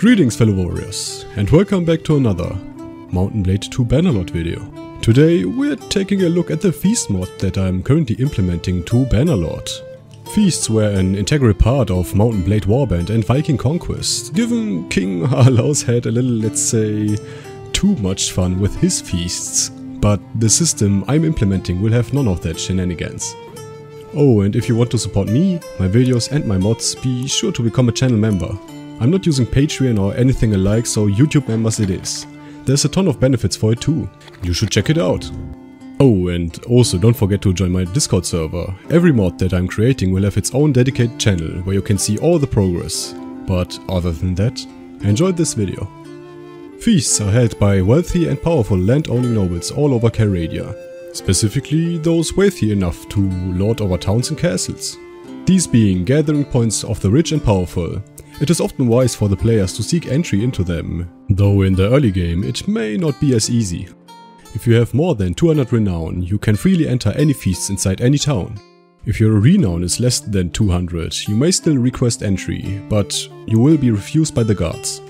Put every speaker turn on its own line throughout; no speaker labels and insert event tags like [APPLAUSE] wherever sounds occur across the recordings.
Greetings fellow warriors, and welcome back to another Mount & Blade 2 Bannerlord video. Today we're taking a look at the Feast mod that I'm currently implementing to Bannerlord. Feasts were an integral part of Mount & Blade Warband and Viking Conquest, given King [LAUGHS] Harlaus had a little, let's say, too much fun with his feasts. But the system I'm implementing will have none of that shenanigans. Oh, and if you want to support me, my videos and my mods, be sure to become a channel member. I'm not using Patreon or anything alike, so YouTube members it is. There's a ton of benefits for it too. You should check it out. Oh, and also don't forget to join my Discord server. Every mod that I'm creating will have its own dedicated channel where you can see all the progress. But other than that, enjoy this video. Feasts are held by wealthy and powerful land-owning nobles all over Calradia. Specifically, those wealthy enough to lord over towns and castles. These being gathering points of the rich and powerful, it is often wise for the players to seek entry into them, though in the early game it may not be as easy. If you have more than 200 renown, you can freely enter any feasts inside any town. If your renown is less than 200, you may still request entry, but you will be refused by the guards.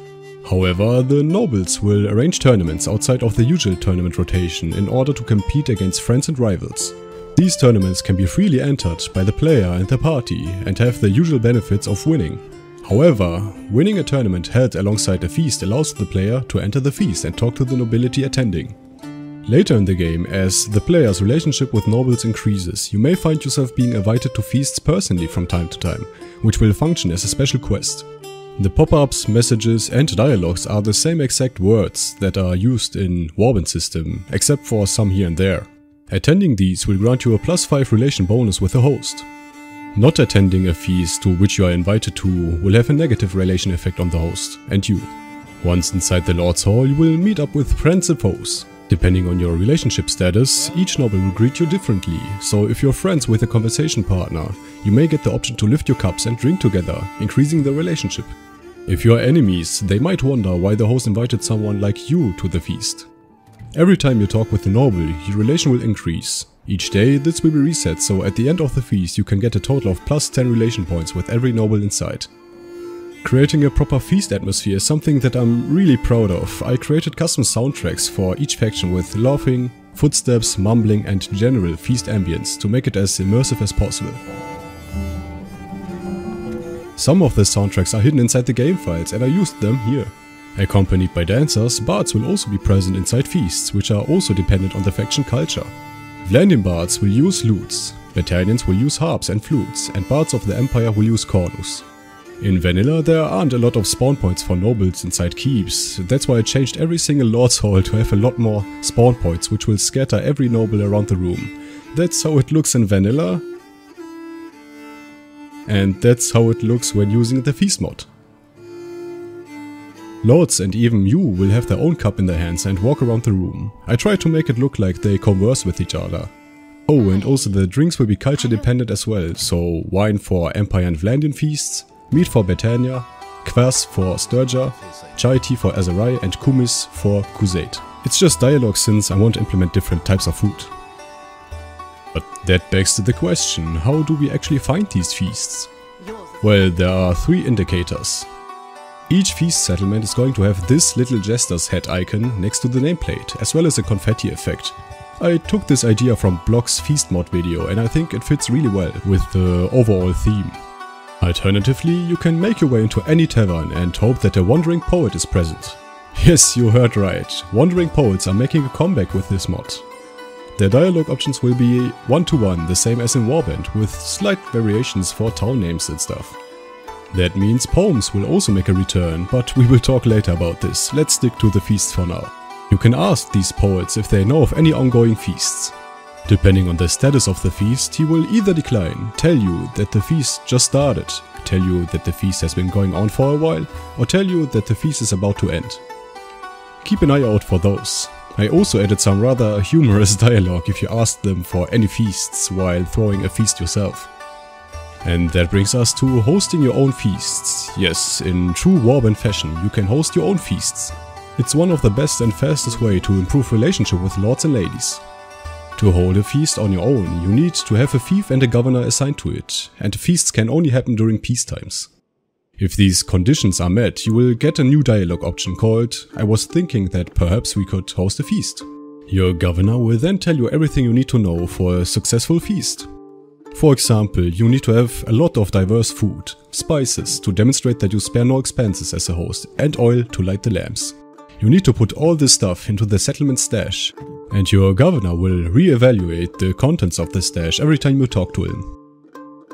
However, the nobles will arrange tournaments outside of the usual tournament rotation in order to compete against friends and rivals. These tournaments can be freely entered by the player and the party and have the usual benefits of winning. However, winning a tournament held alongside a feast allows the player to enter the feast and talk to the nobility attending. Later in the game, as the player's relationship with nobles increases, you may find yourself being invited to feasts personally from time to time, which will function as a special quest. The pop-ups, messages and dialogues are the same exact words that are used in Warband system, except for some here and there. Attending these will grant you a plus 5 relation bonus with the host. Not attending a feast to which you are invited to will have a negative relation effect on the host and you. Once inside the Lord's Hall, you will meet up with friends and foes. Depending on your relationship status, each noble will greet you differently, so if you're friends with a conversation partner, you may get the option to lift your cups and drink together, increasing the relationship. If you're enemies, they might wonder why the host invited someone like you to the feast. Every time you talk with a noble, your relation will increase, each day this will be reset, so at the end of the feast you can get a total of plus 10 relation points with every noble inside. Creating a proper feast atmosphere is something that I'm really proud of. I created custom soundtracks for each faction with laughing, footsteps, mumbling and general feast ambience to make it as immersive as possible. Some of the soundtracks are hidden inside the game files and I used them here. Accompanied by dancers, bards will also be present inside feasts, which are also dependent on the faction culture. Vlandian bards will use lutes, Battanians will use harps and flutes, and bards of the Empire will use cornus. In vanilla there aren't a lot of spawn points for nobles inside keeps, that's why I changed every single Lord's Hall to have a lot more spawn points which will scatter every noble around the room. That's how it looks in vanilla, and that's how it looks when using the feast mod. Lords and even you will have their own cup in their hands and walk around the room. I try to make it look like they converse with each other. Oh, and also the drinks will be culture dependent as well, so wine for Empire and Vlandian feasts, meat for Battania, kvass for Sturgia, chai tea for Aserai and kumis for Khuzait. It's just dialogue since I want to implement different types of food. But that begs the question, how do we actually find these feasts? Well, there are three indicators. Each feast settlement is going to have this little jester's head icon next to the nameplate, as well as a confetti effect. I took this idea from Bloc's feast mod video and I think it fits really well with the overall theme. Alternatively, you can make your way into any tavern and hope that a wandering poet is present. [LAUGHS] Yes, you heard right, wandering poets are making a comeback with this mod. Their dialogue options will be one-to-one, -one, the same as in Warband, with slight variations for town names and stuff. That means poems will also make a return, but we will talk later about this. Let's stick to the feast for now. You can ask these poets if they know of any ongoing feasts. Depending on the status of the feast, he will either decline, tell you that the feast just started, tell you that the feast has been going on for a while, or tell you that the feast is about to end. Keep an eye out for those. I also added some rather humorous [LAUGHS] dialogue if you ask them for any feasts while throwing a feast yourself. And that brings us to hosting your own feasts. Yes, in true Warband fashion, you can host your own feasts. It's one of the best and fastest way to improve relationship with lords and ladies. To hold a feast on your own, you need to have a fief and a governor assigned to it, and feasts can only happen during peace times. If these conditions are met, you will get a new dialogue option called I was thinking that perhaps we could host a feast. Your governor will then tell you everything you need to know for a successful feast. For example, you need to have a lot of diverse food, spices to demonstrate that you spare no expenses as a host, and oil to light the lamps. You need to put all this stuff into the settlement stash, and your governor will re-evaluate the contents of the stash every time you talk to him.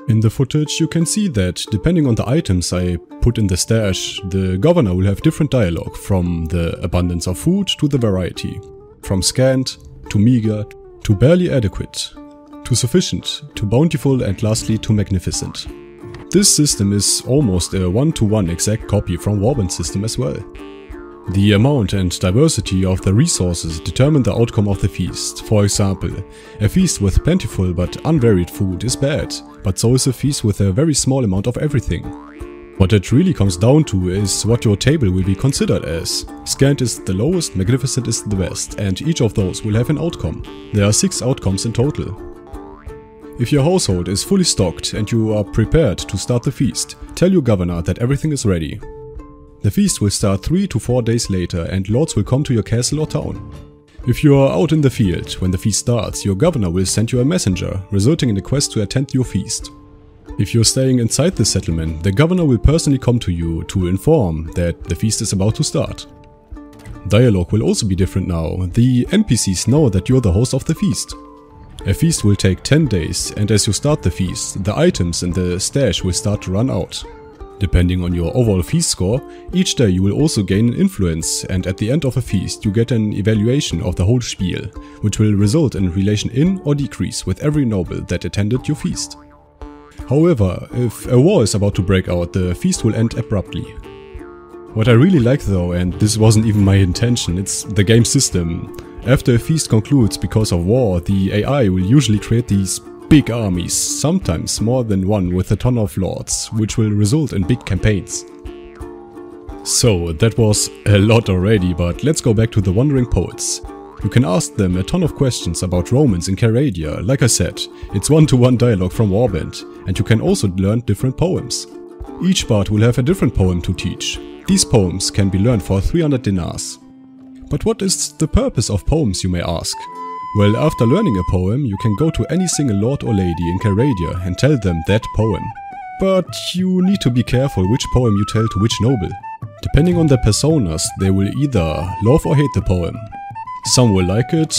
In the footage you can see that, depending on the items I put in the stash, the governor will have different dialogue from the abundance of food to the variety from scant to meager to barely adequate, to sufficient, to bountiful and lastly to magnificent. This system is almost a one-to-one -one exact copy from Warband's system as well. The amount and diversity of the resources determine the outcome of the feast. For example, a feast with plentiful but unvaried food is bad, but so is a feast with a very small amount of everything. What it really comes down to is what your table will be considered as. Scant is the lowest, magnificent is the best, and each of those will have an outcome. There are 6 outcomes in total. If your household is fully stocked and you are prepared to start the feast, tell your governor that everything is ready. The feast will start 3 to 4 days later and lords will come to your castle or town. If you are out in the field when the feast starts, your governor will send you a messenger, resulting in a quest to attend your feast. If you're staying inside the settlement, the governor will personally come to you to inform that the feast is about to start. Dialogue will also be different now. The NPCs know that you're the host of the feast. A feast will take 10 days and as you start the feast, the items in the stash will start to run out. Depending on your overall feast score, each day you will also gain an influence and at the end of a feast you get an evaluation of the whole spiel, which will result in relation in or decrease with every noble that attended your feast. However, if a war is about to break out, the feast will end abruptly. What I really like though, and this wasn't even my intention, it's the game system. After a feast concludes because of war, the AI will usually create these big armies, sometimes more than one with a ton of lords, which will result in big campaigns. So, that was a lot already, but let's go back to the Wandering Poets. You can ask them a ton of questions about Romans in Calradia, like I said, it's one-to-one -one dialogue from Warband, and you can also learn different poems. Each bard will have a different poem to teach. These poems can be learned for 300 dinars. But what is the purpose of poems, you may ask? Well, after learning a poem, you can go to any single lord or lady in Calradia and tell them that poem. But you need to be careful which poem you tell to which noble. Depending on their personas, they will either love or hate the poem. Some will like it,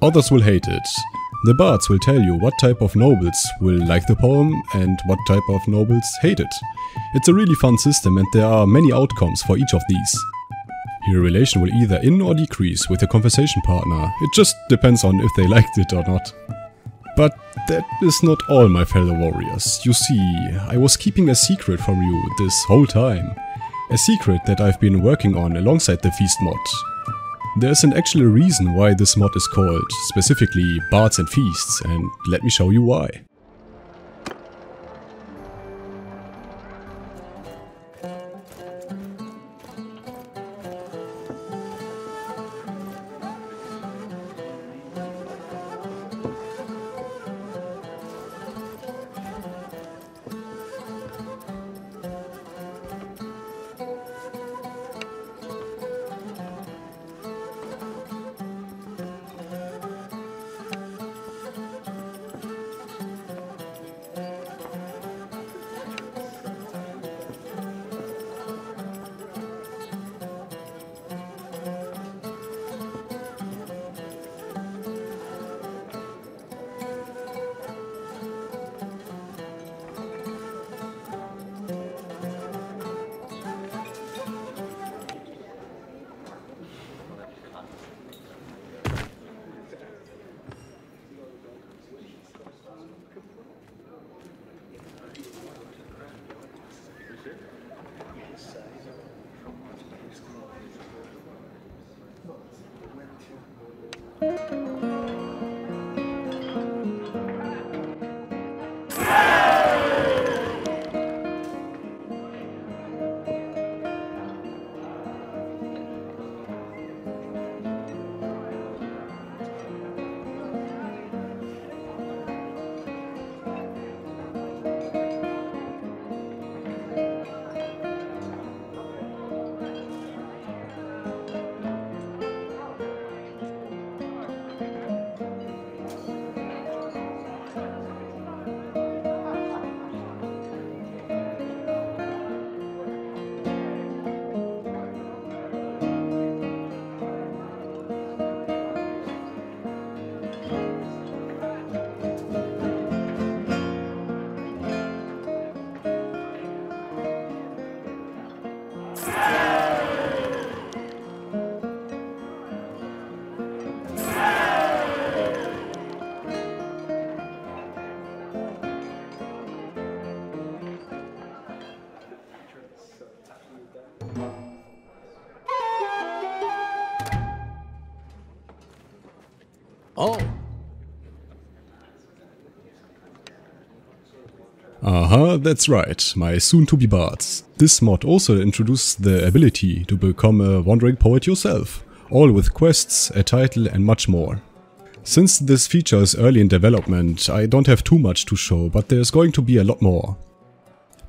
others will hate it. The bards will tell you what type of nobles will like the poem and what type of nobles hate it. It's a really fun system and there are many outcomes for each of these. Your relation will either in or decrease with your conversation partner, it just depends on if they [LAUGHS] liked it or not. But that is not all my fellow warriors. You see, I was keeping a secret from you this whole time. A secret that I've been working on alongside the Feast mod, there's an actual reason why this mod is called, specifically Bards and Feasts, and let me show you why.
Oh.
Aha, that's right, my soon-to-be bards. This mod also introduces the ability to become a wandering poet yourself, all with quests, a title and much more. Since this feature is early in development, I don't have too much to show, but there's going to be a lot more.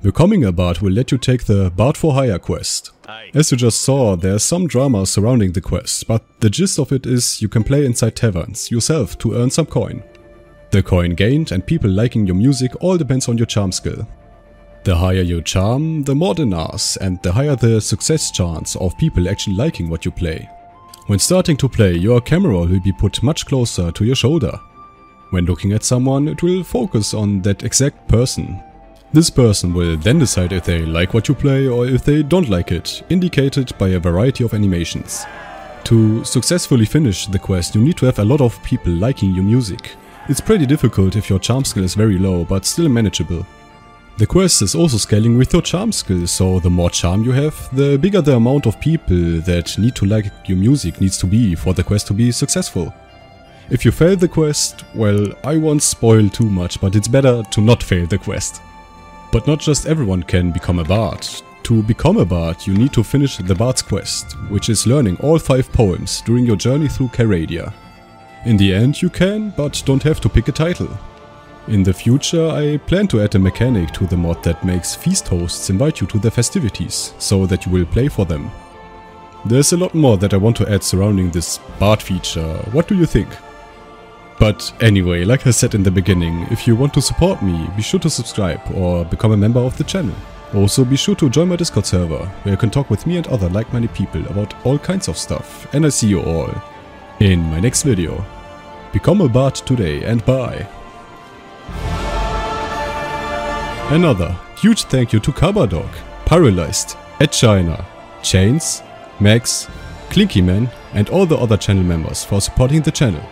Becoming a bard will let you take the Bard for Hire quest. As you just saw, there's some drama surrounding the quest, but the gist of it is you can play inside taverns yourself to earn some coin. The coin gained and people liking your music all depends on your charm skill. The higher your charm, the more dinars, and the higher the success chance of people actually liking what you play. When starting to play, your camera will be put much closer to your shoulder. When looking at someone, it will focus on that exact person. This person will then decide if they like what you play or if they don't like it, indicated by a variety of animations. To successfully finish the quest you need to have a lot of people liking your music, it's pretty difficult if your charm skill is very low, but still manageable. The quest is also scaling with your charm skill, so the more charm you have, the bigger the amount of people that need to like your music needs to be for the quest to be successful. If you fail the quest, well, I won't spoil too much, but it's better to not fail the quest. But not just everyone can become a bard. To become a bard, you need to finish the Bard's quest, which is learning all 5 poems during your journey through Calradia. In the end you can, but don't have to pick a title. In the future I plan to add a mechanic to the mod that makes feast hosts invite you to their festivities, so that you will play for them. There's a lot more that I want to add surrounding this Bard feature, what do you think? But anyway, like I said in the beginning, if you want to support me, be sure to subscribe or become a member of the channel. Also be sure to join my Discord server, where you can talk with me and other like-minded people about all kinds of stuff, and I see you all in my next video. Become a bard today and bye. Another huge thank you to Kabadog, Paralyzed, Ed China, Chains, Max, Clinky Man and all the other channel members for supporting the channel.